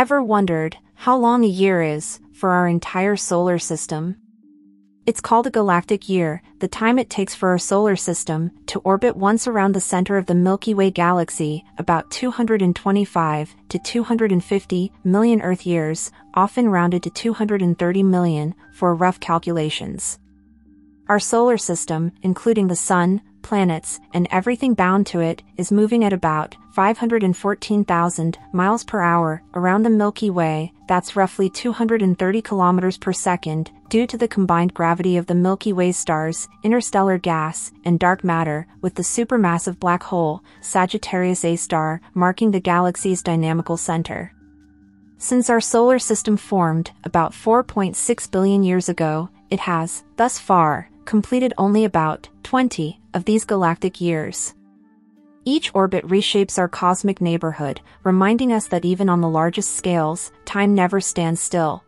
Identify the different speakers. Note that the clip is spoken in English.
Speaker 1: Ever wondered how long a year is for our entire solar system? It's called a galactic year, the time it takes for our solar system to orbit once around the center of the Milky Way galaxy, about 225 to 250 million Earth years, often rounded to 230 million for rough calculations. Our solar system, including the Sun, planets, and everything bound to it, is moving at about 514,000 miles per hour around the Milky Way, that's roughly 230 kilometers per second, due to the combined gravity of the Milky Way stars, interstellar gas, and dark matter, with the supermassive black hole, Sagittarius A star, marking the galaxy's dynamical center. Since our solar system formed about 4.6 billion years ago, it has, thus far, completed only about 20 of these galactic years. Each orbit reshapes our cosmic neighborhood, reminding us that even on the largest scales, time never stands still.